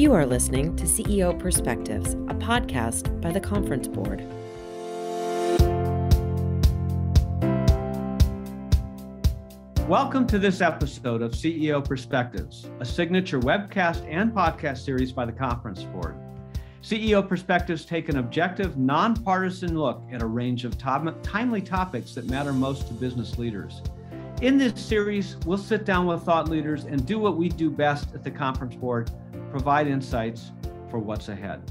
You are listening to CEO Perspectives, a podcast by the Conference Board. Welcome to this episode of CEO Perspectives, a signature webcast and podcast series by the Conference Board. CEO Perspectives take an objective, nonpartisan look at a range of timely topics that matter most to business leaders. In this series, we'll sit down with thought leaders and do what we do best at the Conference Board provide insights for what's ahead.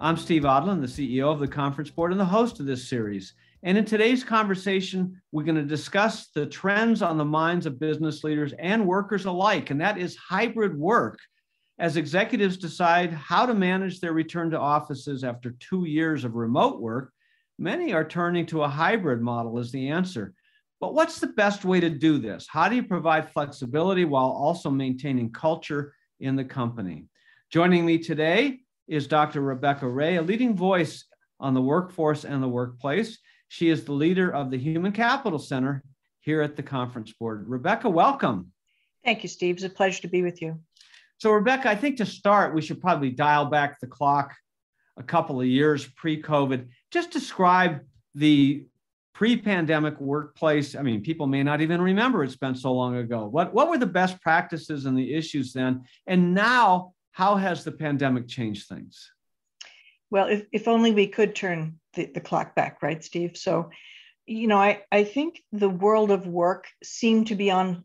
I'm Steve Odland, the CEO of the Conference Board and the host of this series. And in today's conversation, we're going to discuss the trends on the minds of business leaders and workers alike, and that is hybrid work. As executives decide how to manage their return to offices after two years of remote work, many are turning to a hybrid model as the answer. But what's the best way to do this? How do you provide flexibility while also maintaining culture in the company? Joining me today is Dr. Rebecca Ray, a leading voice on the workforce and the workplace. She is the leader of the Human Capital Center here at the Conference Board. Rebecca, welcome. Thank you, Steve. It's a pleasure to be with you. So, Rebecca, I think to start, we should probably dial back the clock a couple of years pre COVID. Just describe the pre-pandemic workplace i mean people may not even remember it's been so long ago. What, what were the best practices and the issues then? And now how has the pandemic changed things? Well if, if only we could turn the, the clock back right steve? So you know I, I think the world of work seemed to be on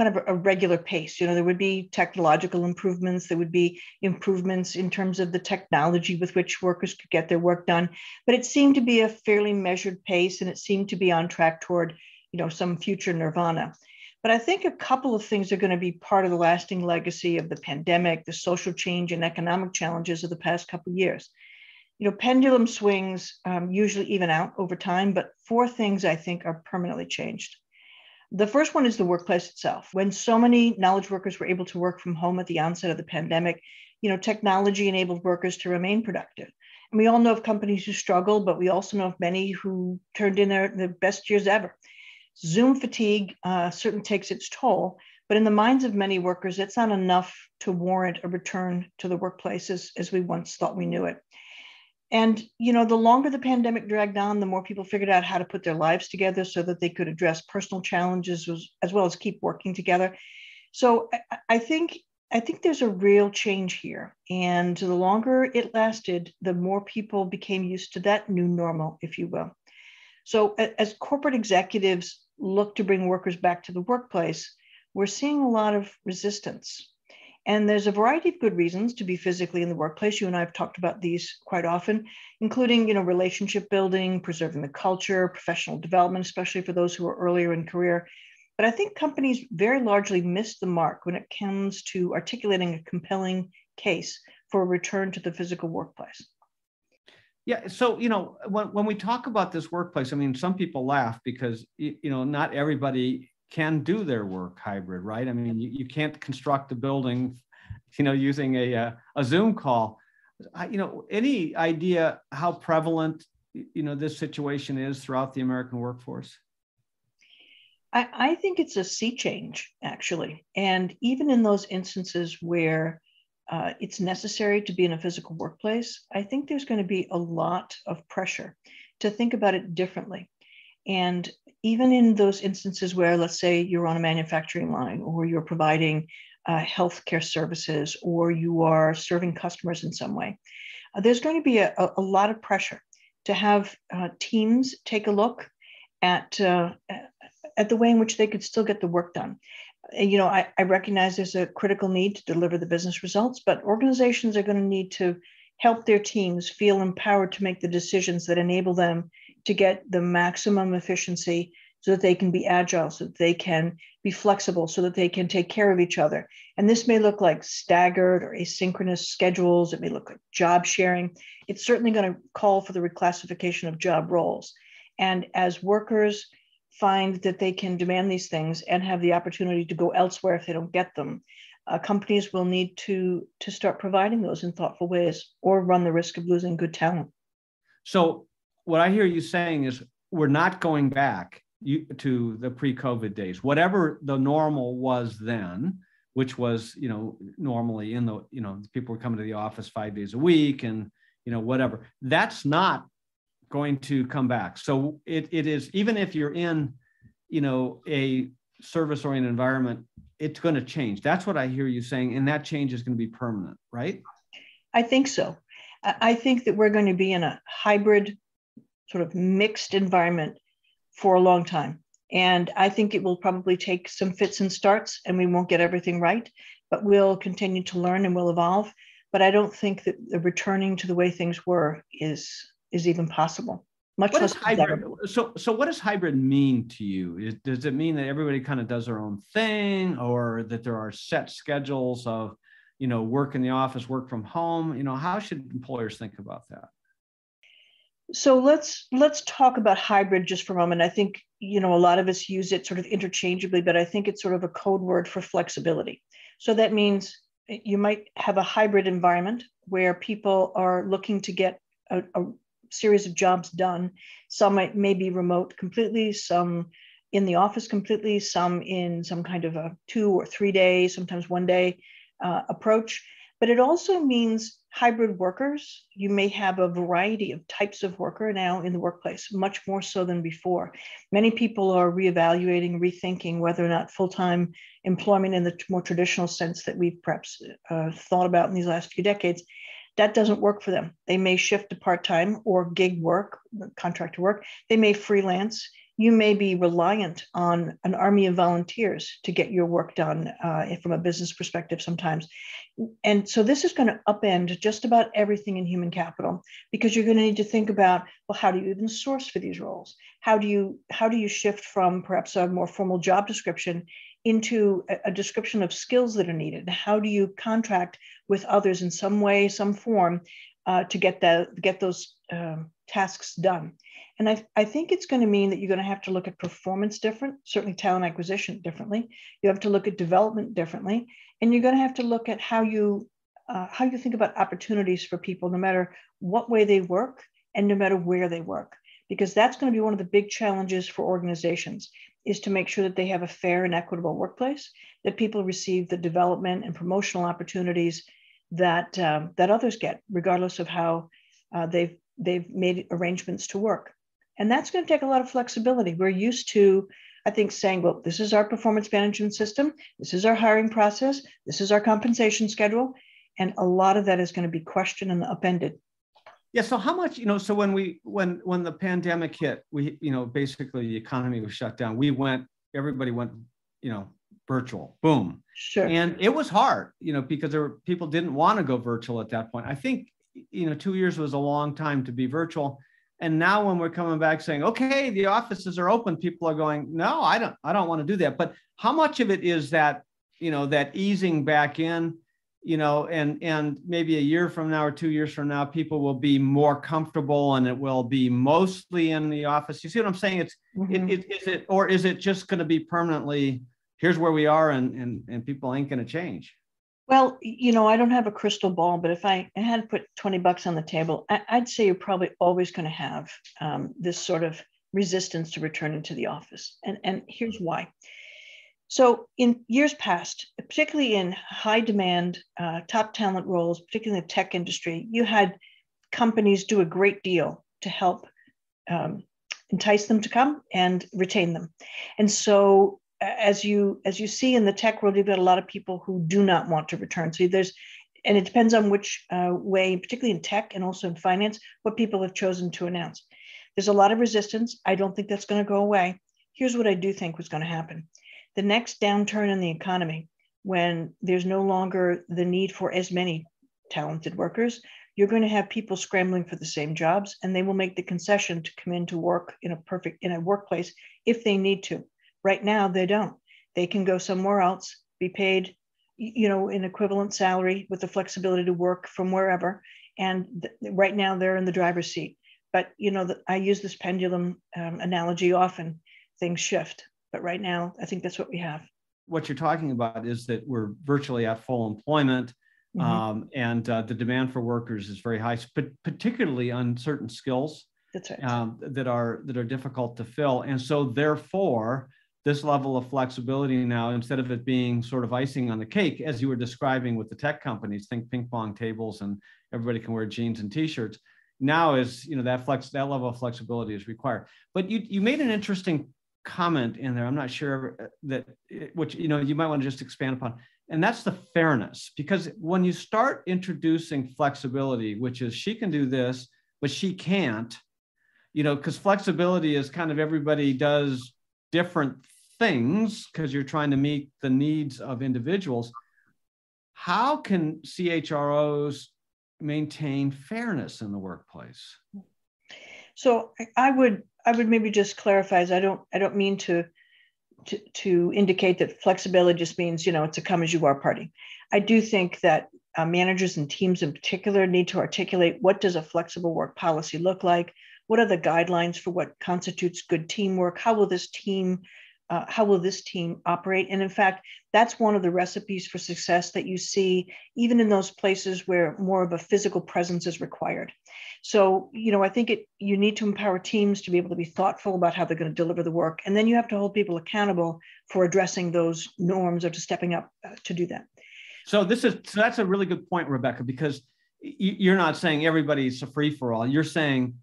kind of a regular pace. You know, there would be technological improvements, there would be improvements in terms of the technology with which workers could get their work done, but it seemed to be a fairly measured pace and it seemed to be on track toward, you know, some future nirvana. But I think a couple of things are going to be part of the lasting legacy of the pandemic, the social change and economic challenges of the past couple of years. You know, pendulum swings um, usually even out over time, but four things I think are permanently changed. The first one is the workplace itself. When so many knowledge workers were able to work from home at the onset of the pandemic, you know, technology enabled workers to remain productive. And we all know of companies who struggle, but we also know of many who turned in their, their best years ever. Zoom fatigue uh, certainly takes its toll, but in the minds of many workers, it's not enough to warrant a return to the workplace as, as we once thought we knew it. And you know, the longer the pandemic dragged on, the more people figured out how to put their lives together so that they could address personal challenges as well as keep working together. So I think I think there's a real change here. And the longer it lasted, the more people became used to that new normal, if you will. So as corporate executives look to bring workers back to the workplace, we're seeing a lot of resistance. And there's a variety of good reasons to be physically in the workplace. You and I have talked about these quite often, including, you know, relationship building, preserving the culture, professional development, especially for those who are earlier in career. But I think companies very largely miss the mark when it comes to articulating a compelling case for a return to the physical workplace. Yeah. So, you know, when, when we talk about this workplace, I mean, some people laugh because, you know, not everybody can do their work hybrid, right? I mean, you, you can't construct a building, you know, using a, a, a Zoom call. You know, any idea how prevalent, you know, this situation is throughout the American workforce? I, I think it's a sea change, actually. And even in those instances where uh, it's necessary to be in a physical workplace, I think there's going to be a lot of pressure to think about it differently. And even in those instances where, let's say, you're on a manufacturing line or you're providing uh, healthcare services or you are serving customers in some way, uh, there's going to be a, a, lot of pressure to have uh, teams take a look at, uh, at the way in which they could still get the work done. You know, I, I recognize there's a critical need to deliver the business results, but organizations are going to need to help their teams feel empowered to make the decisions that enable them to get the maximum efficiency so that they can be agile, so that they can be flexible, so that they can take care of each other. And this may look like staggered or asynchronous schedules. It may look like job sharing. It's certainly going to call for the reclassification of job roles. And as workers find that they can demand these things and have the opportunity to go elsewhere if they don't get them, uh, companies will need to, to start providing those in thoughtful ways or run the risk of losing good talent. So what I hear you saying is we're not going back to the pre-COVID days. Whatever the normal was then, which was you know normally in the you know people were coming to the office five days a week and you know whatever. That's not going to come back. So it, it is even if you're in you know a service oriented environment it's going to change. That's what i hear you saying and that change is going to be permanent right? I think so. I think that we're going to be in a hybrid sort of mixed environment for a long time and I think it will probably take some fits and starts, and we won't get everything right, but we'll continue to learn and we'll evolve. But I don't think that the returning to the way things were is is even possible. Much what less hybrid. So, so what does hybrid mean to you? Is, does it mean that everybody kind of does their own thing, or that there are set schedules of, you know, work in the office, work from home? You know, how should employers think about that? So let's let's talk about hybrid just for a moment. I think you know a lot of us use it sort of interchangeably, but I think it's sort of a code word for flexibility. So that means you might have a hybrid environment where people are looking to get a, a series of jobs done. Some might may be remote completely, some in the office completely, some in some kind of a two or three day, sometimes one day uh, approach. But it also means hybrid workers. You may have a variety of types of worker now in the workplace, much more so than before. Many people are reevaluating, rethinking whether or not full time employment in the more traditional sense that we've perhaps uh, thought about in these last few decades. That doesn't work for them. They may shift to part time or gig work, contractor work. They may freelance you may be reliant on an army of volunteers to get your work done uh, from a business perspective sometimes. And so this is going to upend just about everything in human capital because you're going to need to think about well how do you even source for these roles? How do you how do you shift from perhaps a more formal job description into a, description of skills that are needed? How do you contract with others in some way, some form uh, to get that get those um, tasks done? And I, I think it's going to mean that you're going to have to look at performance different, certainly talent acquisition differently. You have to look at development differently, and you're going to have to look at how you uh, how you think about opportunities for people, no matter what way they work and no matter where they work, because that's going to be one of the big challenges for organizations is to make sure that they have a fair and equitable workplace, that people receive the development and promotional opportunities that um, that others get, regardless of how uh, they've they've made arrangements to work. And that's going to take a lot of flexibility. We're used to, I think, saying, well, this is our performance management system, this is our hiring process, this is our compensation schedule. And a lot of that is going to be questioned and upended. Yeah. So how much, you know, so when we when when the pandemic hit, we, you know, basically the economy was shut down. We went, everybody went, you know, virtual. Boom. Sure. And it was hard, you know, because there were people didn't want to go virtual at that point. I think, you know, two years was a long time to be virtual and now when we're coming back saying okay the offices are open people are going no i don't i don't want to do that. But how much of it is that you know that easing back in you know and and maybe a year from now or two years from now people will be more comfortable and it will be mostly in the office? You see what i'm saying? It's mm-hmm. it, it, is it or is it just going to be permanently here's where we are and and, and people ain't going to change well, you know, I don't have a crystal ball, but if I had put 20 bucks on the table, I'd say you're probably always going to have um, this sort of resistance to returning to the office. And, and here's why. So, in years past, particularly in high demand, uh, top talent roles, particularly in the tech industry, you had companies do a great deal to help um, entice them to come and retain them. And so as you as you see in the tech world, you've got a lot of people who do not want to return. So there's and it depends on which uh, way, particularly in tech and also in finance, what people have chosen to announce. There's a lot of resistance. I don't think that's going to go away. Here's what I do think was going to happen. The next downturn in the economy, when there's no longer the need for as many talented workers, you're going to have people scrambling for the same jobs and they will make the concession to come into work in a perfect in a workplace if they need to Right now, they don't. They can go somewhere else, be paid, you know, an equivalent salary with the flexibility to work from wherever. And th- right now, they're in the driver's seat. But you know, the, I use this pendulum um, analogy often. Things shift, but right now, I think that's what we have. What you're talking about is that we're virtually at full employment. Mm-hmm. Um, and uh, the demand for workers is very high, but particularly on certain skills right. um, that are that are difficult to fill. And so, therefore, this level of flexibility now instead of it being sort of icing on the cake as you were describing with the tech companies think ping pong tables and everybody can wear jeans and t-shirts now is you know that flex that level of flexibility is required. But you you made an interesting comment in there i'm not sure uh, that which you know you might want to just expand upon and that's the fairness because when you start introducing flexibility which is she can do this but she can't you know because flexibility is kind of everybody does different things because you're trying to meet the needs of individuals how can CHROs maintain fairness in the workplace? So i would i would maybe just clarify as i don't i don't mean to to, to indicate that flexibility just means you know it's a come as you are party. I do think that uh, managers and teams in particular need to articulate what does a flexible work policy look like? What are the guidelines for what constitutes good teamwork? How will this team uh, how will this team operate? And in fact that's one of the recipes for success that you see even in those places where more of a physical presence is required. So you know i think it you need to empower teams to be able to be thoughtful about how they're going to deliver the work. And then you have to hold people accountable for addressing those norms or to stepping up uh, to do that. So this is so that's a really good point rebecca because you're not saying everybody's a free for all you're saying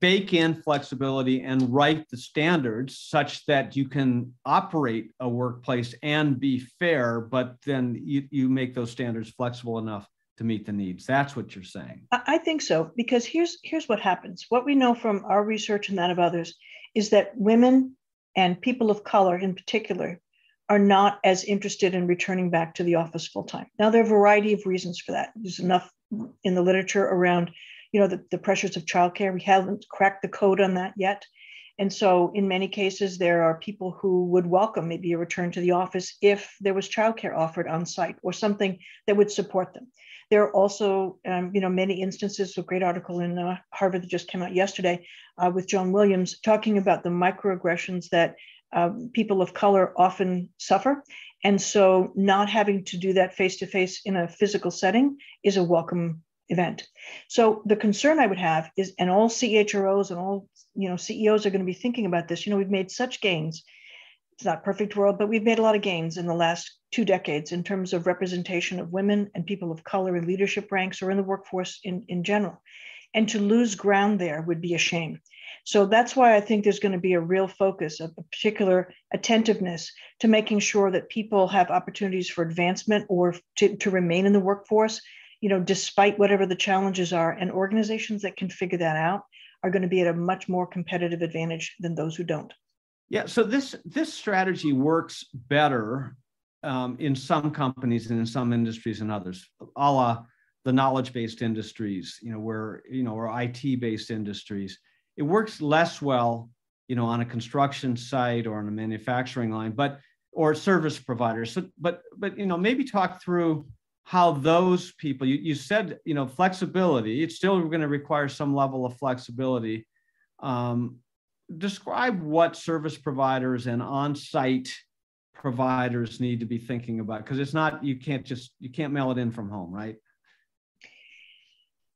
bake in flexibility and write the standards such that you can operate a workplace and be fair, but then you, you make those standards flexible enough to meet the needs. That's what you're saying. I think so, because here's here's what happens. What we know from our research and that of others is that women and people of color in particular are not as interested in returning back to the office full time. Now there are a variety of reasons for that. There's enough in the literature around you know, the, the pressures of childcare. We haven't cracked the code on that yet. And so, in many cases, there are people who would welcome maybe a return to the office if there was childcare offered on site or something that would support them. There are also, um, you know, many instances. A great article in uh, Harvard that just came out yesterday uh, with Joan Williams talking about the microaggressions that um, people of color often suffer. And so, not having to do that face to face in a physical setting is a welcome event. So the concern I would have is, and all CHROs and all you know CEOs are going to be thinking about this. You know, we've made such gains. It's not perfect world, but we've made a lot of gains in the last two decades in terms of representation of women and people of color in leadership ranks or in the workforce in, in general. And to lose ground there would be a shame. So that's why I think there's going to be a real focus of a particular attentiveness to making sure that people have opportunities for advancement or to, to remain in the workforce you know, despite whatever the challenges are, and organizations that can figure that out are going to be at a much more competitive advantage than those who don't. Yeah, so this this strategy works better um, in some companies and in some industries and others, a la the knowledge-based industries, you know, where you know, or IT-based industries. It works less well, you know, on a construction site or on a manufacturing line, but or service providers. So, but but you know, maybe talk through how those people you, you said you know flexibility it's still going to require some level of flexibility. Um, describe what service providers and on-site providers need to be thinking about because it's not you can't just you can't mail it in from home right?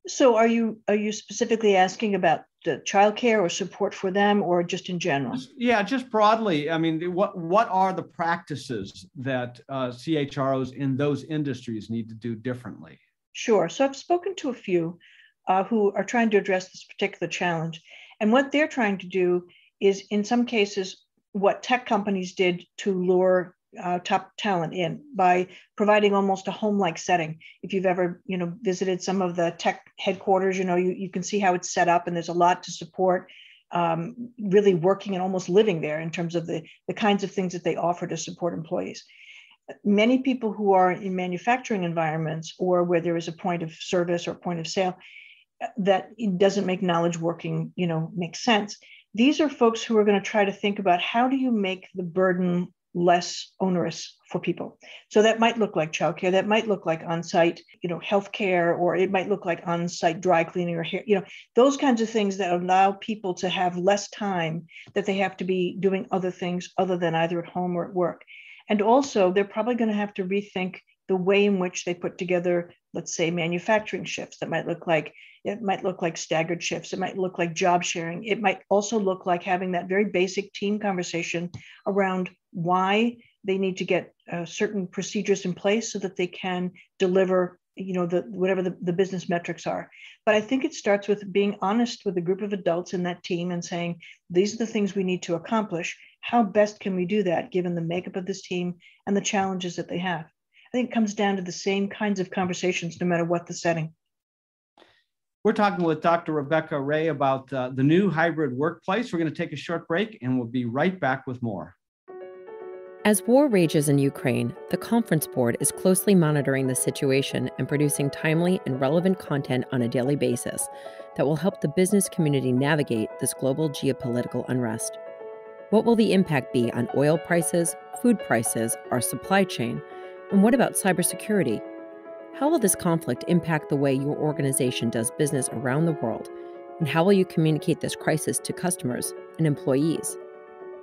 So are you are you specifically asking about childcare or support for them or just in general? Yeah, just broadly. I mean, what what are the practices that uh, CHROs in those industries need to do differently? Sure. So I've spoken to a few uh, who are trying to address this particular challenge, and what they're trying to do is, in some cases, what tech companies did to lure uh, top talent in by providing almost a home-like setting. If you've ever, you know, visited some of the tech headquarters, you know, you, you can see how it's set up and there's a lot to support um, really working and almost living there in terms of the, the kinds of things that they offer to support employees. Many people who are in manufacturing environments or where there is a point of service or point of sale that doesn't make knowledge working, you know, make sense. These are folks who are going to try to think about how do you make the burden less onerous for people. So that might look like childcare, that might look like on-site, you know, healthcare, or it might look like on-site dry cleaning or hair, you know, those kinds of things that allow people to have less time that they have to be doing other things other than either at home or at work. And also, they're probably going to have to rethink the way in which they put together, let's say, manufacturing shifts that might look like it might look like staggered shifts. It might look like job sharing. It might also look like having that very basic team conversation around why they need to get uh, certain procedures in place so that they can deliver you know the whatever the, the business metrics are but i think it starts with being honest with a group of adults in that team and saying these are the things we need to accomplish how best can we do that given the makeup of this team and the challenges that they have i think it comes down to the same kinds of conversations no matter what the setting we're talking with Dr. Rebecca Ray about uh, the new hybrid workplace. We're going to take a short break and we'll be right back with more. As war rages in Ukraine, the Conference Board is closely monitoring the situation and producing timely and relevant content on a daily basis that will help the business community navigate this global geopolitical unrest. What will the impact be on oil prices, food prices, our supply chain, and what about cybersecurity? How will this conflict impact the way your organization does business around the world? And how will you communicate this crisis to customers and employees?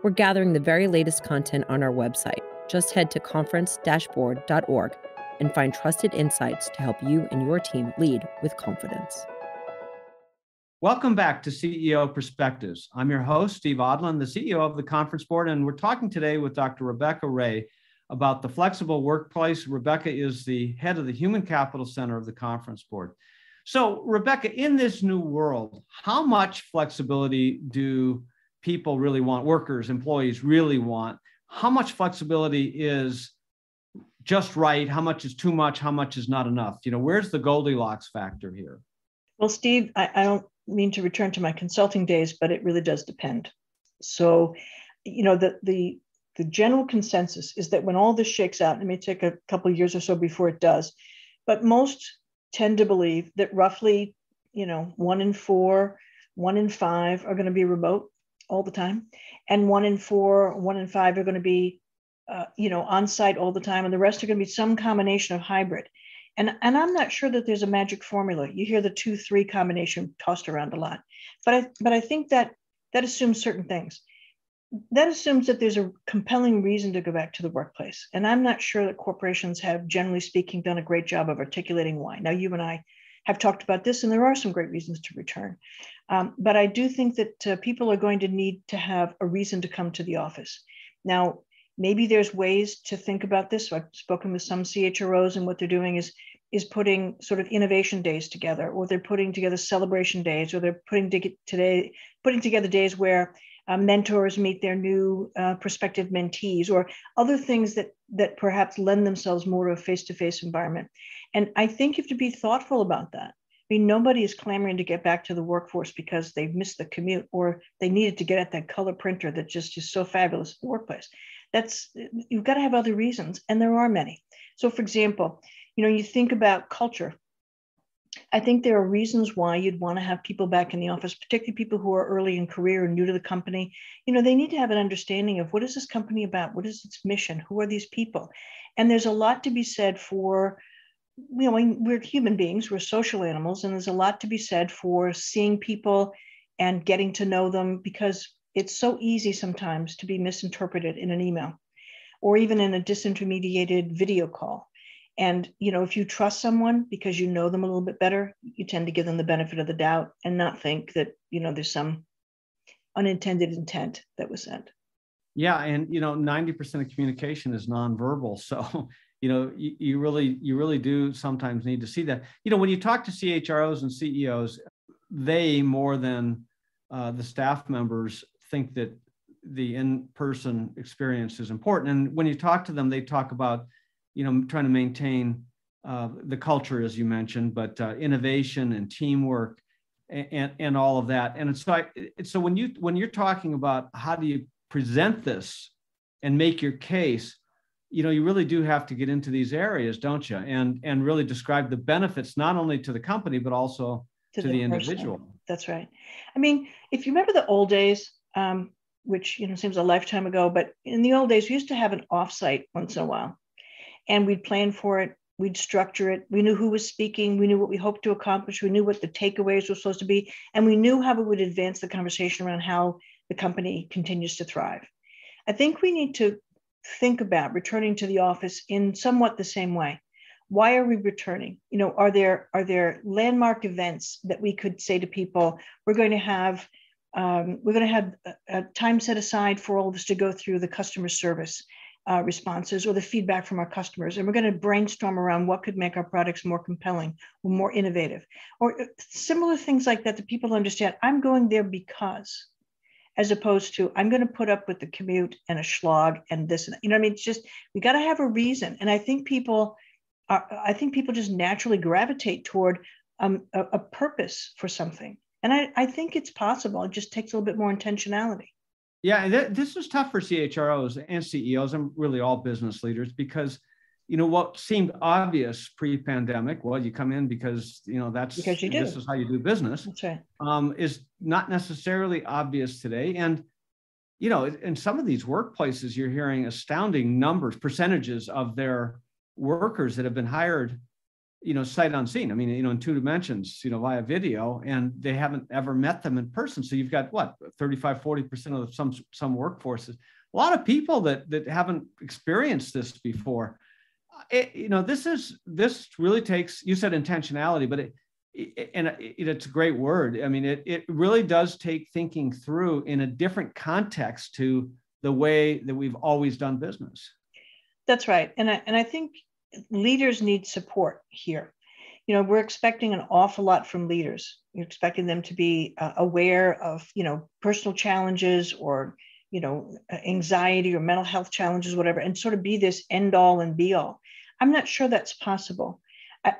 We're gathering the very latest content on our website. Just head to conference-board.org and find trusted insights to help you and your team lead with confidence. Welcome back to CEO Perspectives. I'm your host, Steve Odland, the CEO of the Conference Board, and we're talking today with Dr. Rebecca Ray about the flexible workplace. Rebecca is the head of the Human Capital Center of the Conference Board. So, Rebecca, in this new world, how much flexibility do people really want, workers, employees really want? How much flexibility is just right? How much is too much? How much is not enough? You know, where's the Goldilocks factor here? Well, Steve, I, I don't mean to return to my consulting days, but it really does depend. So, you know, the the the general consensus is that when all this shakes out, it may take a couple of years or so before it does, but most tend to believe that roughly, you know, one in four, one in five are going to be remote all the time, and one in four, one in five are going to be, uh, you know, on site all the time, and the rest are going to be some combination of hybrid. And, and I'm not sure that there's a magic formula. You hear the two three combination tossed around a lot, but I but I think that that assumes certain things that assumes that there's a compelling reason to go back to the workplace. And I'm not sure that corporations have, generally speaking, done a great job of articulating why. Now, you and I have talked about this, and there are some great reasons to return. Um, but I do think that uh, people are going to need to have a reason to come to the office. Now, maybe there's ways to think about this. So I've spoken with some CHROs, and what they're doing is is putting sort of innovation days together, or they're putting together celebration days, or they're putting today putting together days where uh, mentors meet their new uh, prospective mentees or other things that that perhaps lend themselves more to a face-to-face environment. And i think you have to be thoughtful about that. I mean nobody is clamoring to get back to the workforce because they've missed the commute or they needed to get at that color printer that just is so fabulous in the workplace. That's you've got to have other reasons and there are many. So for example you know you think about culture I think there are reasons why you'd want to have people back in the office, particularly people who are early in career and new to the company. You know, they need to have an understanding of what is this company about? What is its mission? Who are these people? And there's a lot to be said for, you know, we're human beings, we're social animals, and there's a lot to be said for seeing people and getting to know them because it's so easy sometimes to be misinterpreted in an email or even in a disintermediated video call and you know, if you trust someone because you know them a little bit better, you tend to give them the benefit of the doubt and not think that you know there's some unintended intent that was sent. Yeah, and you know, 90% of communication is nonverbal. So, you know, you, you really, you really do sometimes need to see that. You know, when you talk to CHROs and CEOs, they more than uh, the staff members think that the in-person experience is important. And when you talk to them, they talk about you know, trying to maintain uh, the culture, as you mentioned, but uh, innovation and teamwork and, and all of that. And so, I, so when you when you're talking about how do you present this and make your case, you know, you really do have to get into these areas, don't you? And and really describe the benefits not only to the company but also to, to the, the individual. That's right. I mean, if you remember the old days, um, which you know seems a lifetime ago, but in the old days we used to have an offsite once in a while and we'd plan for it we'd structure it. We knew who was speaking we knew what we hoped to accomplish we knew what the takeaways were supposed to be and we knew how we would advance the conversation around how the company continues to thrive. I think we need to think about returning to the office in somewhat the same way. Why are we returning? You know are there are there landmark events that we could say to people we're going to have um, we're going to have a, a, time set aside for all of us to go through the customer service uh, responses or the feedback from our customers. And we're going to brainstorm around what could make our products more compelling or more innovative. Or uh, similar things like that that people understand. I'm going there because as opposed to I'm going to put up with the commute and a slog and this and that. you know what I mean? It's just we got to have a reason. And I think people are, I think people just naturally gravitate toward um, a, a, purpose for something. And I, I think it's possible. It just takes a little bit more intentionality yeah th- this is tough for CHROs and CEOs and really all business leaders because you know what seemed obvious pre-pandemic well you come in because you know that's because you do. this is how you do business that's right um, is not necessarily obvious today and you know in some of these workplaces you're hearing astounding numbers percentages of their workers that have been hired you know sight unseen i mean you know in two dimensions you know via video and they haven't ever met them in person so you've got what 35 40% of some some workforces a lot of people that that haven't experienced this before it, you know, this is this really takes. You said intentionality, but it, and it, it's a great word. I mean, it it really does take thinking through in a different context to the way that we've always done business. That's right, and I, and I think leaders need support here. You know, we're expecting an awful lot from leaders. You're expecting them to be uh, aware of, you know, personal challenges or you know, anxiety or mental health challenges, whatever, and sort of be this end all and be all. I'm not sure that's possible.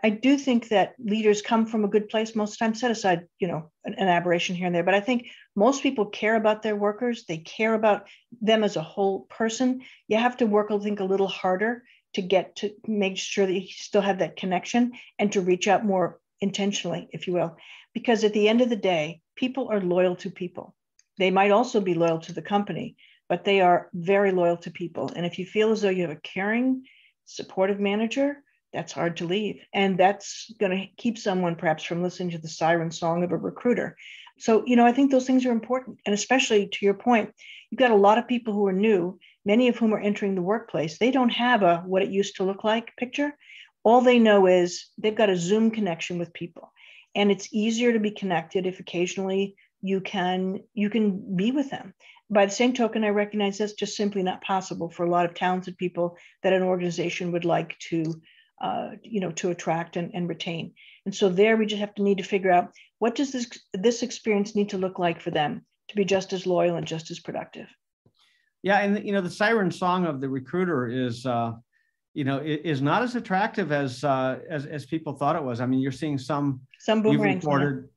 I, do think that leaders come from a good place most times, set aside, you know, an, an aberration here and there. But I think most people care about their workers. They care about them as a whole person. You have to work, I think, a little harder to get to make sure that you still have that connection and to reach out more intentionally, if you will. Because at the end of the day, people are loyal to people. They might also be loyal to the company, but they are very loyal to people. And if you feel as though you have a caring, supportive manager, that's hard to leave. And that's going to keep someone perhaps from listening to the siren song of a recruiter. So, you know, I think those things are important. And especially to your point, you've got a lot of people who are new, many of whom are entering the workplace. They don't have a what it used to look like picture. All they know is they've got a Zoom connection with people. And it's easier to be connected if occasionally you can you can be with them by the same token i recognize that's just simply not possible for a lot of talented people that an organization would like to uh, you know to attract and, and retain and so there we just have to need to figure out what does this this experience need to look like for them to be just as loyal and just as productive yeah and you know the siren song of the recruiter is uh you know is not as attractive as uh as, as people thought it was i mean you're seeing some some boomerangs reported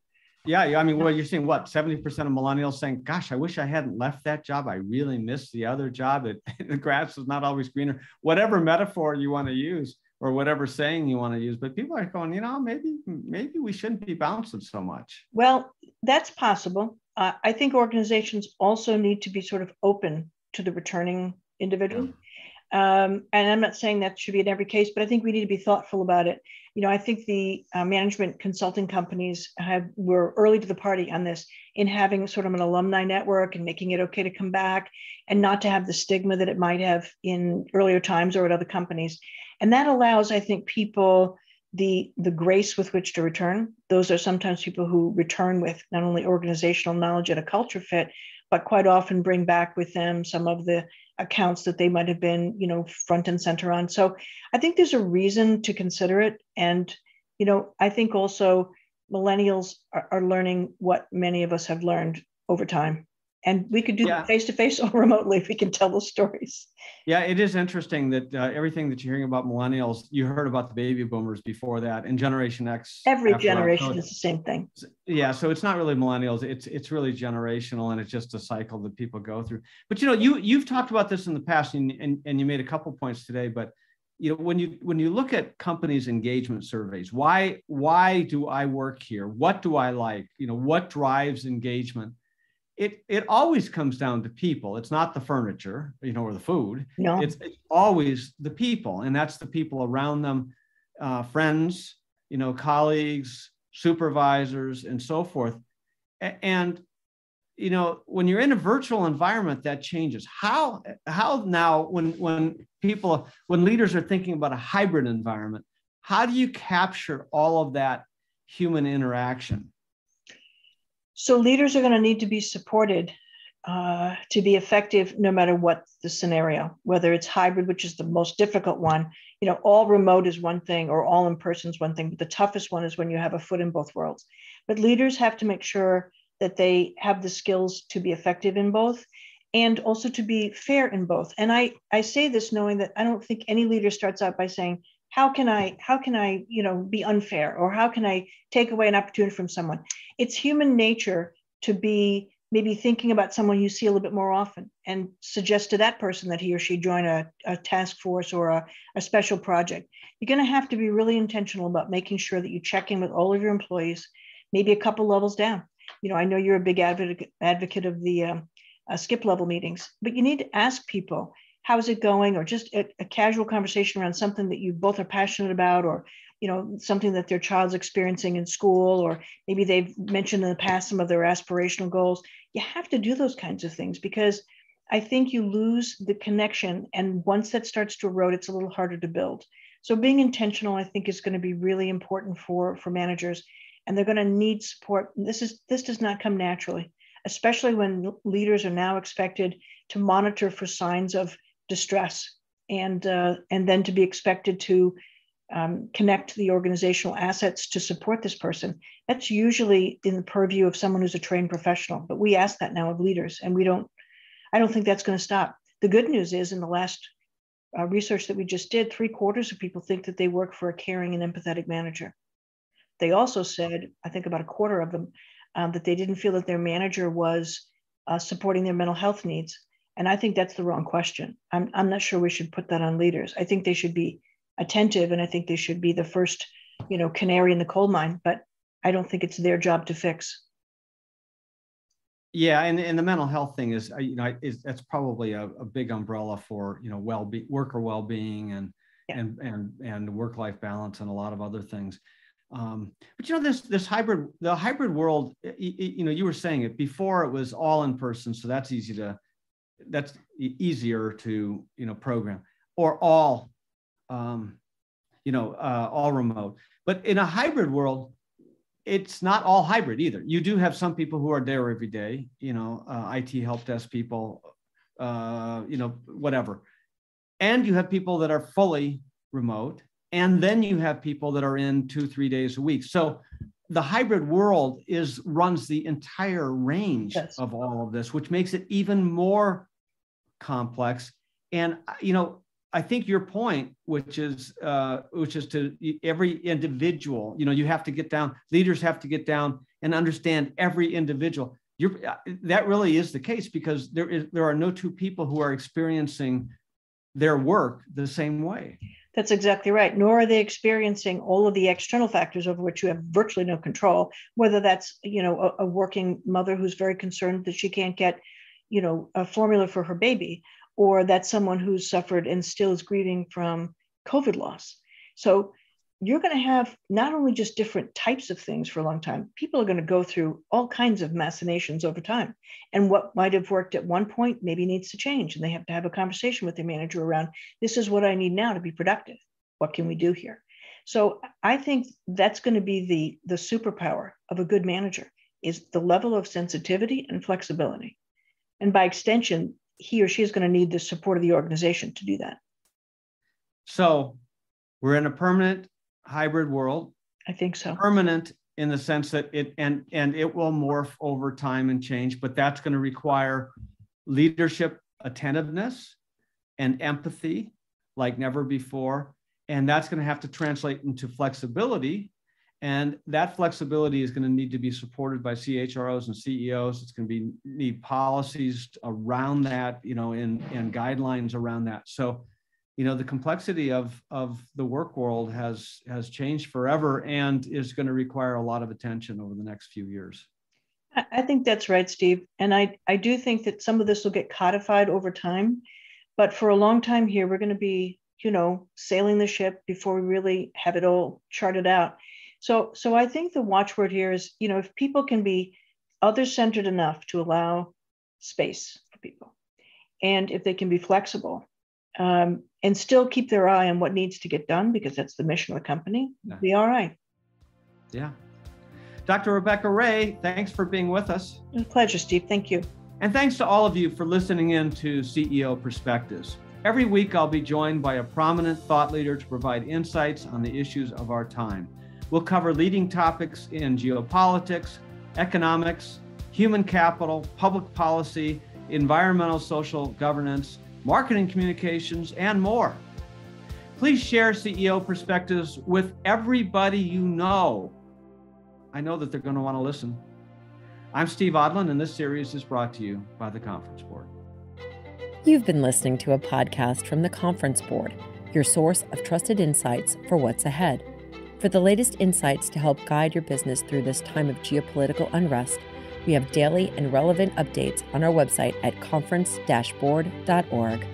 yeah, I mean, well, you're seeing what 70% of millennials saying, "Gosh, I wish I hadn't left that job. I really miss the other job. It, the grass is not always greener." Whatever metaphor you want to use, or whatever saying you want to use, but people are going, you know, maybe maybe we shouldn't be bouncing so much. Well, that's possible. Uh, I think organizations also need to be sort of open to the returning individual. Um, and I'm not saying that should be in every case, but I think we need to be thoughtful about it you know, I think the uh, management consulting companies have were early to the party on this in having sort of an alumni network and making it okay to come back and not to have the stigma that it might have in earlier times or at other companies. And that allows, I think, people the the grace with which to return. Those are sometimes people who return with not only organizational knowledge and a culture fit, but quite often bring back with them some of the accounts that they might have been, you know, front and center on. So I think there's a reason to consider it. And, you know, I think also millennials are, are learning what many of us have learned over time and we could do face to face or remotely if we can tell the stories. Yeah, it is interesting that uh, everything that you're hearing about millennials, you heard about the baby boomers before that, and Generation X. Every generation is the same thing. Yeah, so it's not really millennials; it's it's really generational, and it's just a cycle that people go through. But you know, you you've talked about this in the past, and and, and you made a couple points today, but you know when you when you look at companies engagement surveys why why do i work here what do i like you know what drives engagement it it always comes down to people. It's not the furniture, you know, or the food. No. It's, it's always the people, and that's the people around them, uh, friends, you know, colleagues, supervisors, and so forth. And you know, when you're in a virtual environment, that changes. How how now when when people when leaders are thinking about a hybrid environment, how do you capture all of that human interaction? So leaders are going to need to be supported uh, to be effective no matter what the scenario, whether it's hybrid, which is the most difficult one. You know, all remote is one thing or all in person is one thing, but the toughest one is when you have a foot in both worlds. But leaders have to make sure that they have the skills to be effective in both and also to be fair in both. And I, I say this knowing that I don't think any leader starts out by saying, how can I, how can I, you know, be unfair or how can I take away an opportunity from someone? It's human nature to be maybe thinking about someone you see a little bit more often and suggest to that person that he or she join a, a task force or a, a special project. You're going to have to be really intentional about making sure that you check in with all of your employees, maybe a couple levels down. You know, I know you're a big advocate, advocate of the um, uh, skip level meetings, but you need to ask people, how's it going? Or just a, a casual conversation around something that you both are passionate about or you know something that their child's experiencing in school or maybe they've mentioned in the past some of their aspirational goals. You have to do those kinds of things because i think you lose the connection. And once that starts to erode it's a little harder to build. So being intentional i think is going to be really important for for managers. And they're going to need support. This is this does not come naturally especially when leaders are now expected to monitor for signs of distress and uh, and then to be expected to um, connect the organizational assets to support this person. That's usually in the purview of someone who's a trained professional, but we ask that now of leaders, and we don't. I don't think that's going to stop. The good news is, in the last uh, research that we just did, three quarters of people think that they work for a caring and empathetic manager. They also said, I think about a quarter of them, um, that they didn't feel that their manager was uh, supporting their mental health needs. And I think that's the wrong question. I'm, I'm not sure we should put that on leaders. I think they should be attentive and I think they should be the first, you know, canary in the coal mine, but I don't think it's their job to fix. Yeah, and, and the mental health thing is, you know, is that's probably a, a big umbrella for you know well be worker well being and yeah. and and and work life balance and a lot of other things. Um, but you know this this hybrid the hybrid world, you, you know, you were saying it before it was all in person, so that's easy to that's easier to you know program or all um, you know, uh, all remote. But in a hybrid world, it's not all hybrid either. You do have some people who are there every day, you know, uh, IT help desk people, uh, you know, whatever. And you have people that are fully remote. And then you have people that are in two, three days a week. So the hybrid world is runs the entire range yes. of all of this, which makes it even more complex. And you know, I think your point, which is uh, which is to every individual, you know, you have to get down. Leaders have to get down and understand every individual. You're, uh, that really is the case because there is there are no two people who are experiencing their work the same way. That's exactly right. Nor are they experiencing all of the external factors over which you have virtually no control. Whether that's you know a, a working mother who's very concerned that she can't get you know a formula for her baby or that's someone who's suffered and still is grieving from COVID loss. So you're going to have not only just different types of things for a long time, people are going to go through all kinds of machinations over time. And what might have worked at one point maybe needs to change. And they have to have a conversation with their manager around this is what I need now to be productive. What can we do here? So I think that's going to be the, the superpower of a good manager is the level of sensitivity and flexibility. And by extension, he or she is going to need the support of the organization to do that. So we're in a permanent hybrid world. I think so. Permanent in the sense that it and and it will morph over time and change, but that's going to require leadership attentiveness and empathy like never before. And that's going to have to translate into flexibility and that flexibility is going to need to be supported by CHROs and CEOs. It's going to be need policies around that, you know, and, and guidelines around that. So, you know, the complexity of, of the work world has has changed forever and is going to require a lot of attention over the next few years. I think that's right, Steve. And I, I do think that some of this will get codified over time. But for a long time here, we're going to be, you know, sailing the ship before we really have it all charted out. So, so I think the watchword here is, you know, if people can be other centered enough to allow space for people, and if they can be flexible, um, and still keep their eye on what needs to get done because that's the mission of the company, yeah. be all right. Yeah. Dr. Rebecca Ray, thanks for being with us. a pleasure, Steve. Thank you. And thanks to all of you for listening in to CEO Perspectives. Every week, I'll be joined by a prominent thought leader to provide insights on the issues of our time. We'll cover leading topics in geopolitics, economics, human capital, public policy, environmental social governance, marketing communications, and more. Please share CEO perspectives with everybody you know. I know that they're going to want to listen. I'm Steve Odland, and this series is brought to you by the Conference Board. You've been listening to a podcast from the Conference Board, your source of trusted insights for what's ahead. For the latest insights to help guide your business through this time of geopolitical unrest, we have daily and relevant updates on our website at conference board.org.